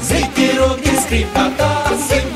zikiro, escrita, sem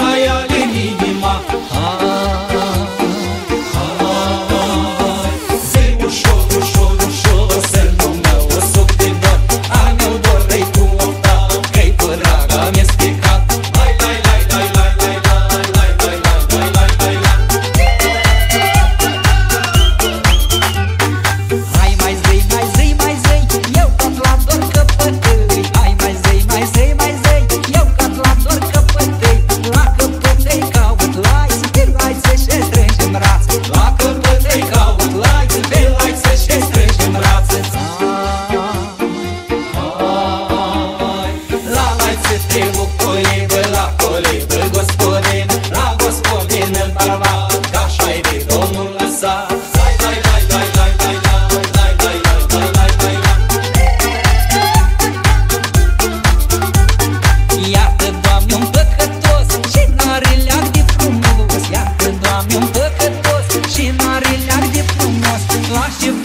you